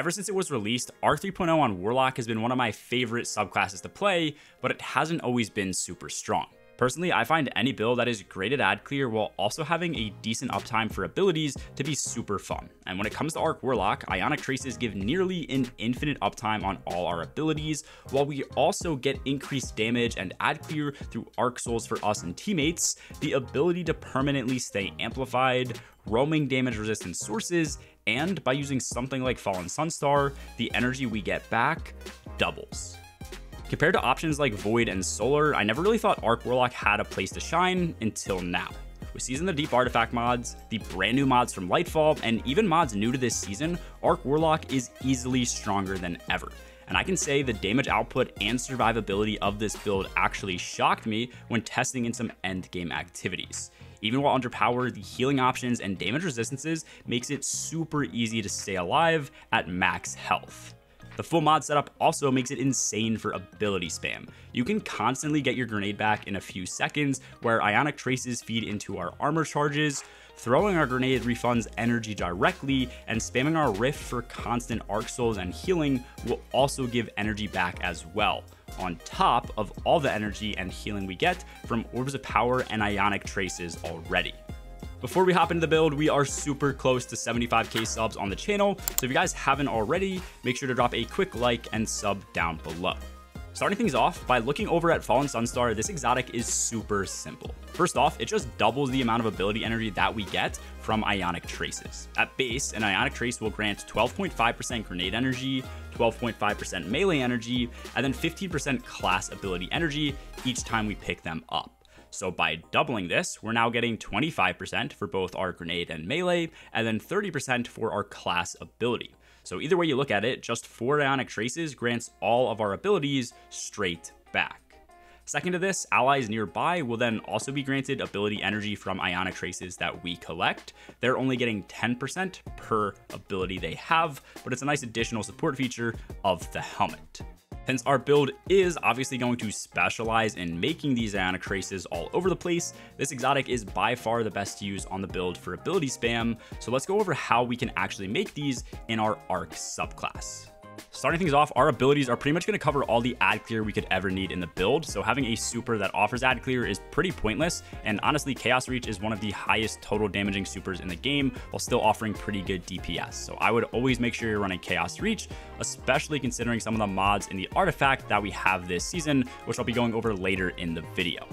Ever since it was released, Arc 3.0 on Warlock has been one of my favorite subclasses to play, but it hasn't always been super strong. Personally, I find any build that is great at add clear while also having a decent uptime for abilities to be super fun. And when it comes to Arc Warlock, Ionic Traces give nearly an infinite uptime on all our abilities, while we also get increased damage and add clear through Arc Souls for us and teammates, the ability to permanently stay amplified, roaming damage resistant sources, and by using something like Fallen Sunstar, the energy we get back doubles. Compared to options like Void and Solar, I never really thought Arc Warlock had a place to shine until now. With Season the Deep artifact mods, the brand new mods from Lightfall, and even mods new to this season, Arc Warlock is easily stronger than ever. And I can say the damage output and survivability of this build actually shocked me when testing in some endgame activities. Even while underpowered, the healing options and damage resistances makes it super easy to stay alive at max health. The full mod setup also makes it insane for ability spam. You can constantly get your grenade back in a few seconds, where ionic traces feed into our armor charges, throwing our grenade refunds energy directly, and spamming our rift for constant arc souls and healing will also give energy back as well, on top of all the energy and healing we get from orbs of power and ionic traces already. Before we hop into the build, we are super close to 75k subs on the channel, so if you guys haven't already, make sure to drop a quick like and sub down below. Starting things off, by looking over at Fallen Sunstar, this exotic is super simple. First off, it just doubles the amount of ability energy that we get from Ionic Traces. At base, an Ionic Trace will grant 12.5% grenade energy, 12.5% melee energy, and then 15% class ability energy each time we pick them up. So by doubling this, we're now getting 25% for both our grenade and melee, and then 30% for our class ability. So either way you look at it, just 4 Ionic Traces grants all of our abilities straight back. Second to this, allies nearby will then also be granted ability energy from Ionic Traces that we collect. They're only getting 10% per ability they have, but it's a nice additional support feature of the helmet. Hence, our build is obviously going to specialize in making these Ionic Traces all over the place. This exotic is by far the best to use on the build for ability spam, so let's go over how we can actually make these in our Arc subclass. Starting things off, our abilities are pretty much going to cover all the add clear we could ever need in the build, so having a super that offers add clear is pretty pointless, and honestly, Chaos Reach is one of the highest total damaging supers in the game, while still offering pretty good DPS, so I would always make sure you're running Chaos Reach, especially considering some of the mods in the artifact that we have this season, which I'll be going over later in the video.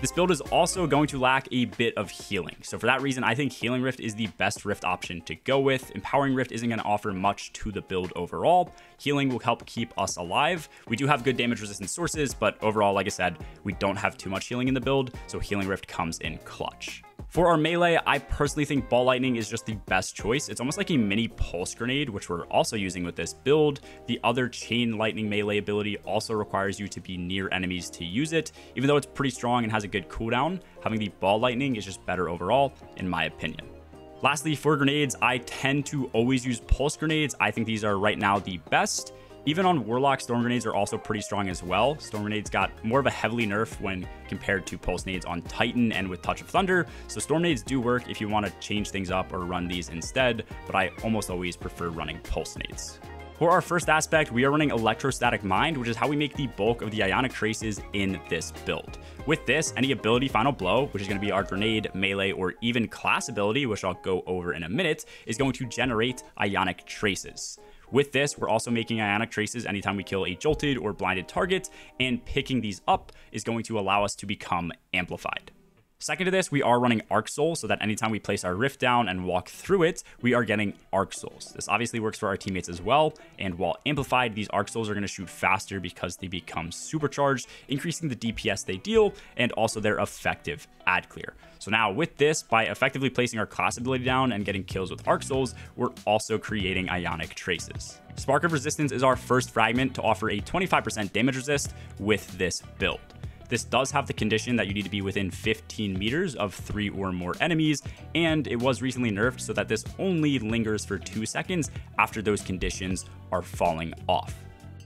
This build is also going to lack a bit of healing. So for that reason, I think Healing Rift is the best Rift option to go with. Empowering Rift isn't going to offer much to the build overall. Healing will help keep us alive. We do have good damage resistant sources, but overall, like I said, we don't have too much healing in the build, so Healing Rift comes in clutch. For our melee, I personally think Ball Lightning is just the best choice. It's almost like a mini Pulse Grenade, which we're also using with this build. The other Chain Lightning melee ability also requires you to be near enemies to use it. Even though it's pretty strong and has a good cooldown, having the Ball Lightning is just better overall, in my opinion. Lastly, for grenades, I tend to always use Pulse Grenades. I think these are right now the best. Even on Warlock, Storm Grenades are also pretty strong as well. Storm Grenades got more of a heavily nerf when compared to Pulse Nades on Titan and with Touch of Thunder, so Storm Nades do work if you want to change things up or run these instead, but I almost always prefer running Pulse Nades. For our first aspect, we are running Electrostatic Mind, which is how we make the bulk of the Ionic Traces in this build. With this, any ability Final Blow, which is going to be our grenade, melee, or even class ability, which I'll go over in a minute, is going to generate Ionic Traces. With this, we're also making ionic traces anytime we kill a jolted or blinded target, and picking these up is going to allow us to become amplified. Second to this, we are running Arc Soul so that anytime we place our Rift down and walk through it, we are getting Arc Souls. This obviously works for our teammates as well, and while amplified, these Arc Souls are going to shoot faster because they become supercharged, increasing the DPS they deal, and also their effective add clear. So now with this, by effectively placing our class ability down and getting kills with Arc Souls, we're also creating Ionic Traces. Spark of Resistance is our first fragment to offer a 25% damage resist with this build. This does have the condition that you need to be within 15 meters of three or more enemies, and it was recently nerfed so that this only lingers for two seconds after those conditions are falling off.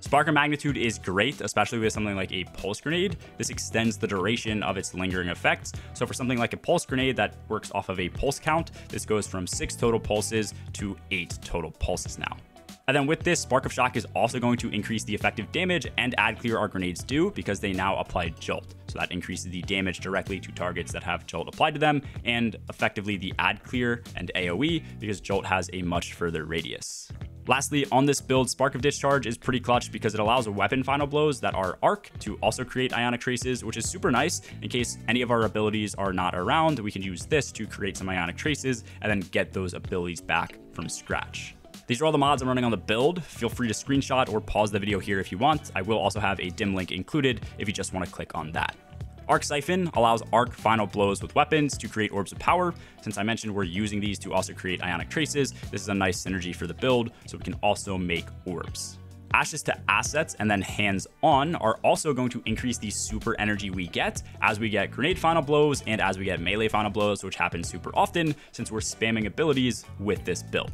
Spark of Magnitude is great, especially with something like a Pulse Grenade. This extends the duration of its lingering effects. So for something like a Pulse Grenade that works off of a pulse count, this goes from 6 total pulses to 8 total pulses now. And then with this, Spark of Shock is also going to increase the effective damage and add clear our grenades do because they now apply Jolt. So that increases the damage directly to targets that have Jolt applied to them and effectively the add clear and AoE because Jolt has a much further radius. Lastly, on this build, Spark of Discharge is pretty clutch because it allows weapon final blows that are arc to also create ionic traces, which is super nice. In case any of our abilities are not around, we can use this to create some ionic traces and then get those abilities back from scratch. These are all the mods I'm running on the build. Feel free to screenshot or pause the video here if you want. I will also have a dim link included if you just want to click on that. Arc Siphon allows arc final blows with weapons to create orbs of power. Since I mentioned we're using these to also create ionic traces, this is a nice synergy for the build, so we can also make orbs. Ashes to assets and then hands on are also going to increase the super energy we get as we get grenade final blows and as we get melee final blows, which happen super often since we're spamming abilities with this build.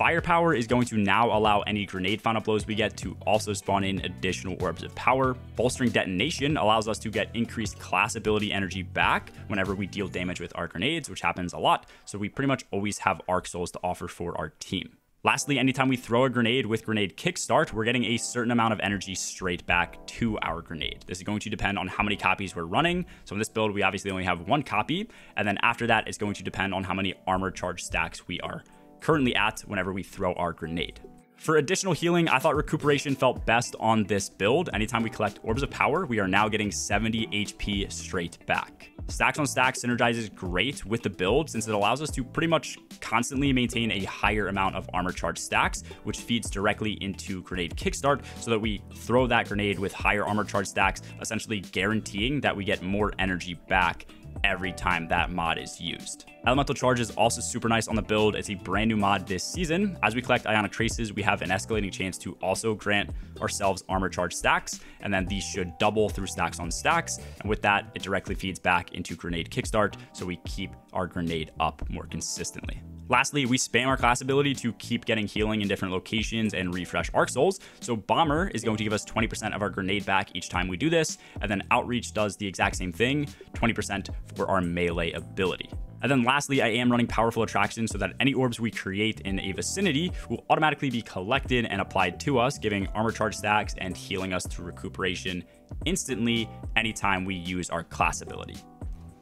Firepower is going to now allow any grenade final blows we get to also spawn in additional orbs of power. Bolstering Detonation allows us to get increased class ability energy back whenever we deal damage with our grenades, which happens a lot, so we pretty much always have Arc Souls to offer for our team. Lastly, anytime we throw a grenade with grenade kickstart, we're getting a certain amount of energy straight back to our grenade. This is going to depend on how many copies we're running. So in this build, we obviously only have one copy. And then after that, it's going to depend on how many armor charge stacks we are currently at whenever we throw our grenade. For additional healing, I thought recuperation felt best on this build. Anytime we collect orbs of power, we are now getting 70 HP straight back. Stacks on stacks synergizes great with the build since it allows us to pretty much constantly maintain a higher amount of armor charge stacks, which feeds directly into grenade kickstart so that we throw that grenade with higher armor charge stacks, essentially guaranteeing that we get more energy back every time that mod is used. Elemental Charge is also super nice on the build. It's a brand new mod this season. As we collect Ionic Traces, we have an escalating chance to also grant ourselves Armor Charge stacks, and then these should double through stacks on stacks. And with that, it directly feeds back into Grenade Kickstart, so we keep our grenade up more consistently. Lastly, we spam our class ability to keep getting healing in different locations and refresh Arc Souls. So Bomber is going to give us 20% of our grenade back each time we do this, and then Outreach does the exact same thing, 20% for our melee ability. And then lastly, I am running powerful attraction so that any orbs we create in a vicinity will automatically be collected and applied to us, giving armor charge stacks and healing us through recuperation instantly anytime we use our class ability.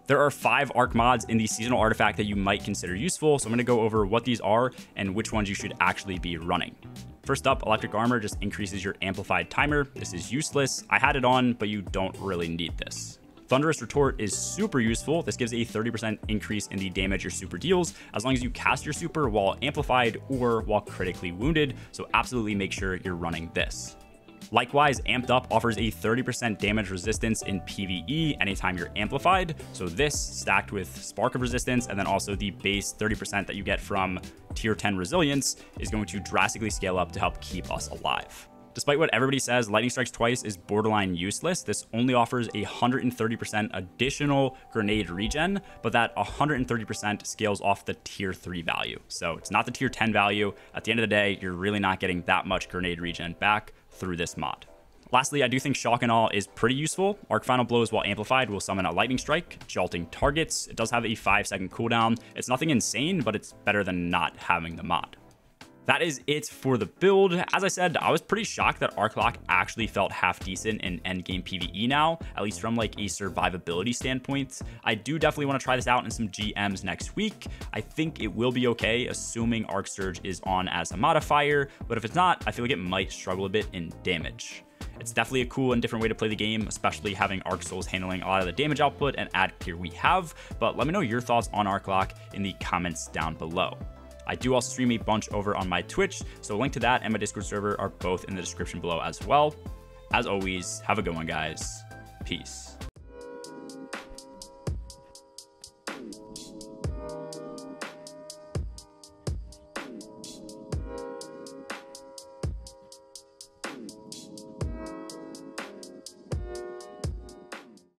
There are five arc mods in the seasonal artifact that you might consider useful, so I'm to go over what these are and which ones you should actually be running. First up, Electric Armor just increases your amplified timer. This is useless. I had it on, but you don't really need this. Thunderous Retort is super useful. This gives a 30% increase in the damage your super deals, as long as you cast your super while amplified or while critically wounded, so absolutely make sure you're running this. Likewise, Amped Up offers a 30% damage resistance in PvE anytime you're amplified. So this stacked with Spark of Resistance and then also the base 30% that you get from tier 10 resilience is going to drastically scale up to help keep us alive. Despite what everybody says, Lightning Strikes Twice is borderline useless. This only offers a 130% additional grenade regen, but that 130% scales off the tier 3 value. So it's not the tier 10 value. At the end of the day, you're really not getting that much grenade regen back through this mod. Lastly, I do think Shock and Awe is pretty useful. Arc Final Blows while amplified will summon a Lightning Strike, jolting targets. It does have a 5 second cooldown. It's nothing insane, but it's better than not having the mod. That is it for the build. As I said, I was pretty shocked that Arclock actually felt half decent in endgame PvE now, at least from like a survivability standpoint. I do definitely want to try this out in some GMs next week. I think it will be okay, assuming Arc Surge is on as a modifier, but if it's not, I feel like it might struggle a bit in damage. It's definitely a cool and different way to play the game, especially having Arc Souls handling a lot of the damage output and add clear we have, but let me know your thoughts on Arc Lock in the comments down below. I do also stream a bunch over on my Twitch, so a link to that and my Discord server are both in the description below as well. As always, have a good one, guys. Peace.